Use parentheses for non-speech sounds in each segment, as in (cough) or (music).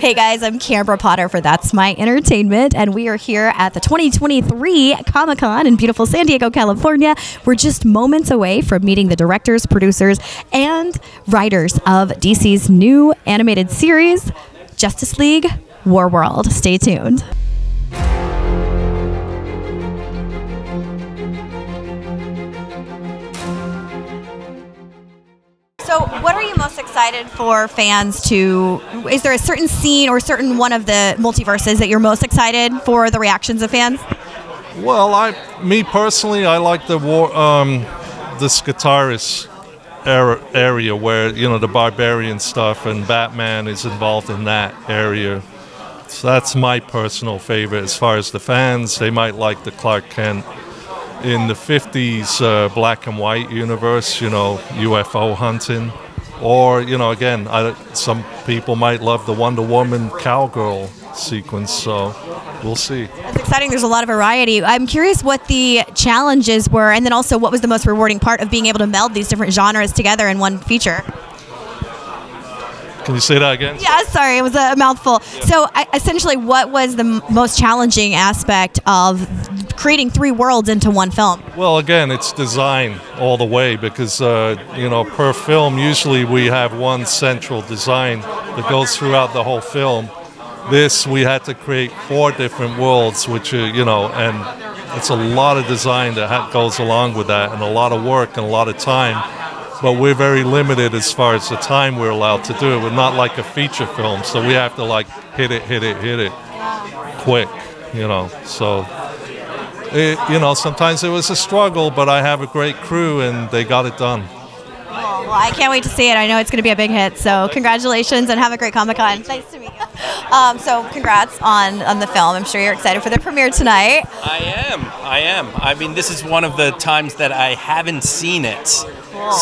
Hey guys, I'm Kambra Potter for That's My Entertainment, and we are here at the 2023 Comic Con in beautiful San Diego, California. We're just moments away from meeting the directors, producers, and writers of DC's new animated series, Justice League War World. Stay tuned. Excited for fans to? Is there a certain scene or certain one of the multiverses that you're most excited for the reactions of fans? Well, I, me personally, I like the war, um, the Skartaris era, area where you know the barbarian stuff and Batman is involved in that area. So that's my personal favorite. As far as the fans, they might like the Clark Kent in the 50s uh, black and white universe, you know, UFO hunting. Or, you know, again, I, some people might love the Wonder Woman cowgirl sequence, so we'll see. It's exciting. There's a lot of variety. I'm curious what the challenges were, and then also what was the most rewarding part of being able to meld these different genres together in one feature. Can you say that again? Yeah, sorry, it was a mouthful. So, I, essentially, what was the m- most challenging aspect of creating three worlds into one film? Well, again, it's design all the way because, uh, you know, per film, usually we have one central design that goes throughout the whole film. This, we had to create four different worlds, which, are, you know, and it's a lot of design that goes along with that and a lot of work and a lot of time. But we're very limited as far as the time we're allowed to do it. We're not like a feature film, so we have to like hit it, hit it, hit it quick, you know. So it, you know, sometimes it was a struggle, but I have a great crew and they got it done. Oh, well, I can't wait to see it. I know it's going to be a big hit. So, congratulations and have a great Comic Con. Nice to meet you. Um, so, congrats on, on the film. I'm sure you're excited for the premiere tonight. I am. I am. I mean, this is one of the times that I haven't seen it.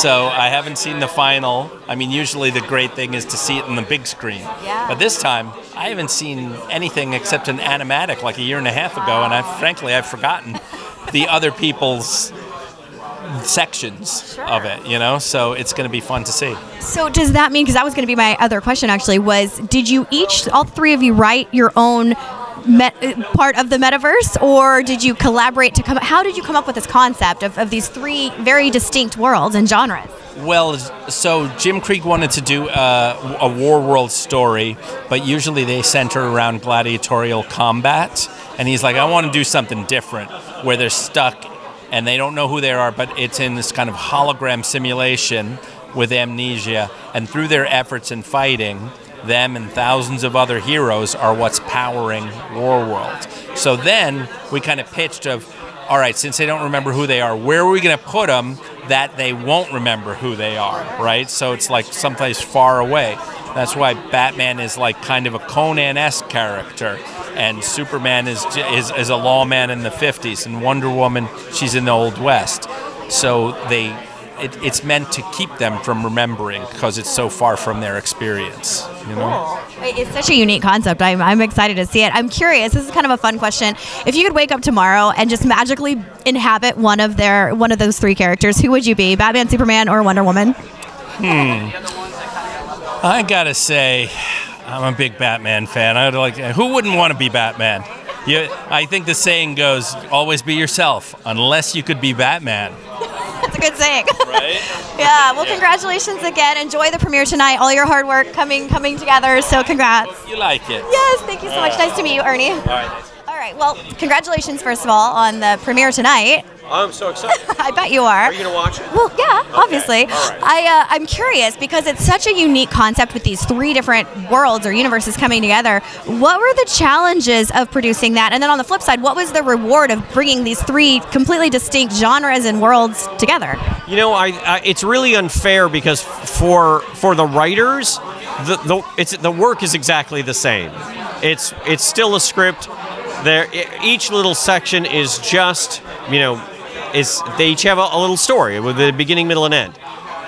So I haven't seen the final. I mean, usually the great thing is to see it in the big screen. Yeah. But this time, I haven't seen anything except an animatic like a year and a half ago, and I frankly I've forgotten the other people's sections of it. You know, so it's going to be fun to see. So, does that mean, because that was going to be my other question actually, was did you each, all three of you, write your own met, part of the metaverse, or did you collaborate to come? How did you come up with this concept of, of these three very distinct worlds and genres? Well, so Jim Krieg wanted to do uh, a War World story, but usually they center around gladiatorial combat. And he's like, I want to do something different where they're stuck and they don't know who they are, but it's in this kind of hologram simulation with amnesia. And through their efforts in fighting, them and thousands of other heroes are what's powering War World. So then we kind of pitched of, all right, since they don't remember who they are, where are we going to put them that they won't remember who they are, right? So it's like someplace far away. That's why Batman is like kind of a Conan-esque character, and Superman is is, is a lawman in the 50s, and Wonder Woman she's in the Old West. So they it, it's meant to keep them from remembering because it's so far from their experience. You know. It's such a unique concept. I'm, I'm excited to see it. I'm curious. This is kind of a fun question. If you could wake up tomorrow and just magically inhabit one of their one of those three characters, who would you be? Batman, Superman, or Wonder Woman? Hmm. I gotta say, I'm a big Batman fan. I'd like. Who wouldn't want to be Batman? You, I think the saying goes, "Always be yourself, unless you could be Batman." That's a good saying. (laughs) Right? yeah. Well, congratulations again. Enjoy the premiere tonight. All your hard work coming coming together. So congrats. You like it? Yes. Thank you so much. Nice to meet you, Ernie. All right. All right. Well, congratulations first of all on the premiere tonight. I'm so excited. (laughs) I bet you are. Are you gonna watch it? Well, yeah, obviously. all right. I uh, I'm curious because it's such a unique concept with these three different worlds or universes coming together. What were the challenges of producing that? And then on the flip side, what was the reward of bringing these three completely distinct genres and worlds together? You know, I, I it's really unfair because for for the writers, the, the it's the work is exactly the same. It's it's still a script. There, each little section is just you know, is they each have a, a little story with a beginning, middle, and end.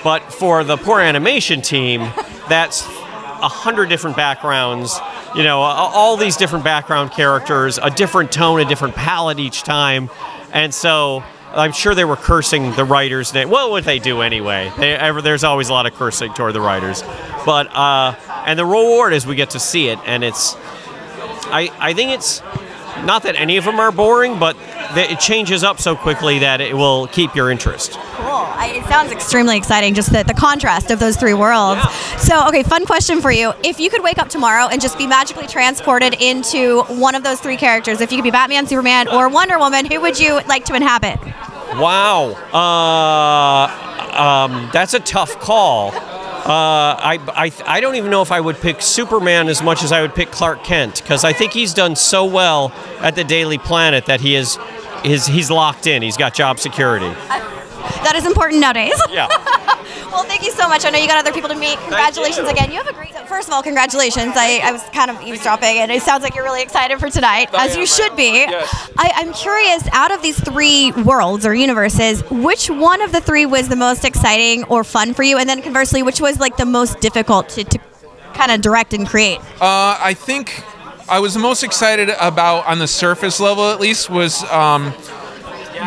But for the poor animation team, that's a hundred different backgrounds. You know, all these different background characters, a different tone, a different palette each time, and so I'm sure they were cursing the writers. Well, what would they do anyway? They, ever, there's always a lot of cursing toward the writers, but uh, and the reward is we get to see it, and it's. I I think it's not that any of them are boring, but it changes up so quickly that it will keep your interest. Cool. I, it sounds extremely exciting, just the, the contrast of those three worlds. So, okay, fun question for you. If you could wake up tomorrow and just be magically transported into one of those three characters, if you could be Batman, Superman, or Wonder Woman, who would you like to inhabit? Wow. Uh, um, that's a tough call. Uh, I, I, I don't even know if I would pick Superman as much as I would pick Clark Kent because I think he's done so well at the Daily Planet that he is, is he's locked in. He's got job security. That is important nowadays. (laughs) Yeah. (laughs) well, thank you so much. I know you got other people to meet. Congratulations you. again. You have a great. First of all, congratulations. I, I was kind of eavesdropping, and it sounds like you're really excited for tonight, as you should be. I, I'm curious. Out of these three worlds or universes, which one of the three was the most exciting or fun for you? And then conversely, which was like the most difficult to, to kind of direct and create? Uh, I think I was most excited about, on the surface level at least, was um,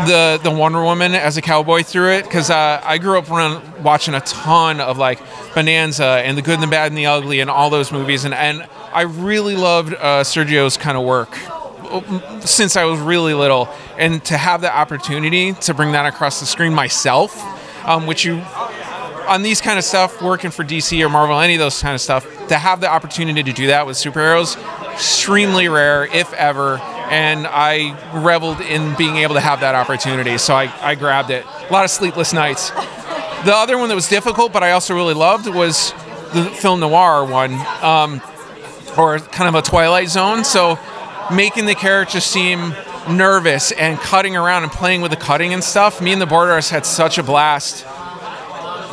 the the Wonder Woman as a cowboy through it because uh, I grew up around watching a ton of like Bonanza and The Good and the Bad and the Ugly and all those movies, and and I really loved uh, Sergio's kind of work since I was really little, and to have the opportunity to bring that across the screen myself, um, which you on these kind of stuff, working for DC or Marvel, any of those kind of stuff, to have the opportunity to do that with superheroes, extremely rare, if ever. And I reveled in being able to have that opportunity, so I, I grabbed it. A lot of sleepless nights. The other one that was difficult, but I also really loved, was the film noir one, um, or kind of a Twilight Zone. So making the characters seem nervous and cutting around and playing with the cutting and stuff. Me and the board artists had such a blast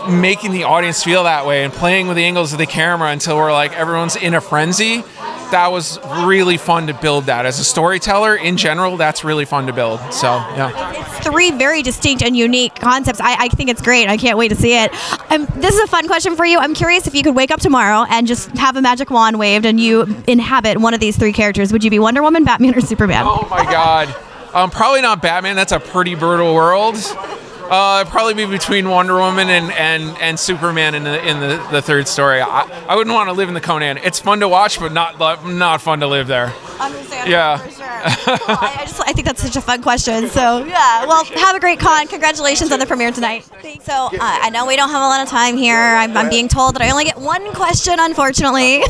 making the audience feel that way and playing with the angles of the camera until we're like everyone's in a frenzy. That was really fun to build that. As a storyteller in general, that's really fun to build. So, yeah. It's three very distinct and unique concepts. I, I think it's great. I can't wait to see it. Um, this is a fun question for you. I'm curious if you could wake up tomorrow and just have a magic wand waved and you inhabit one of these three characters. Would you be Wonder Woman, Batman, or Superman? Oh my God. Um, probably not Batman. That's a pretty brutal world. Uh, it'd probably be between Wonder Woman and, and, and Superman in the in the, the third story. I, I wouldn't want to live in the Conan. It's fun to watch, but not not fun to live there. Understandable, Yeah. for sure. I, I just I think that's such a fun question. So yeah, well, have a great con. Congratulations on the premiere tonight. So uh, I know we don't have a lot of time here. I'm, I'm being told that I only get one question, unfortunately.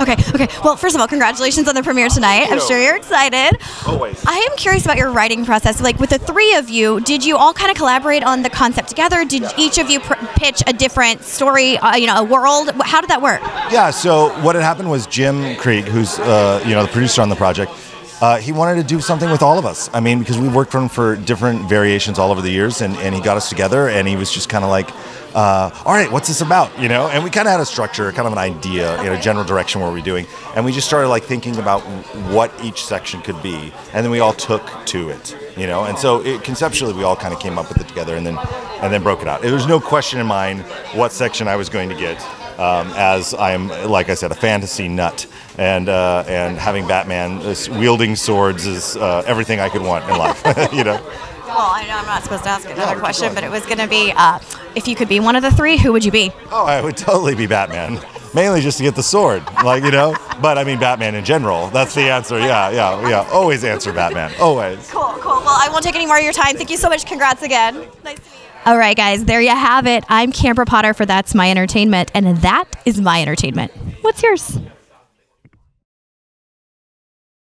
Okay, okay. Well, first of all, congratulations on the premiere tonight. I'm sure you're excited. Always. I am curious about your writing process. Like with the three of you, did you all kind of collaborate on the concept together? Did each of you pr- pitch a different story? Uh, you know, a world. How did that work? Yeah. So what had happened was Jim Krieg, who's uh, you know the producer on the project, uh, he wanted to do something with all of us. I mean, because we worked for him for different variations all over the years, and, and he got us together, and he was just kind of like, uh, "All right, what's this about?" You know. And we kind of had a structure, kind of an idea, you know, general direction what we're doing, and we just started like thinking about what each section could be, and then we all took to it, you know. And so it, conceptually, we all kind of came up with it together, and then and then broke it out. There was no question in mind what section I was going to get um, as I'm, like I said, a fantasy nut, and uh, and having Batman uh, wielding swords is uh, everything I could want in life. (laughs) you know. Well, I know I'm not supposed to ask another question, but it was going to be uh, if you could be one of the three, who would you be? Oh, I would totally be Batman. Mainly just to get the sword, like you know. But I mean, Batman in general. That's the answer. Yeah, yeah, yeah. Always answer Batman. Always. Cool, cool. Well, I won't take any more of your time. Thank you so much. Congrats again. Nice to meet you. All right, guys, there you have it. I'm Kambra Potter for That's My Entertainment, and that is my entertainment. What's yours?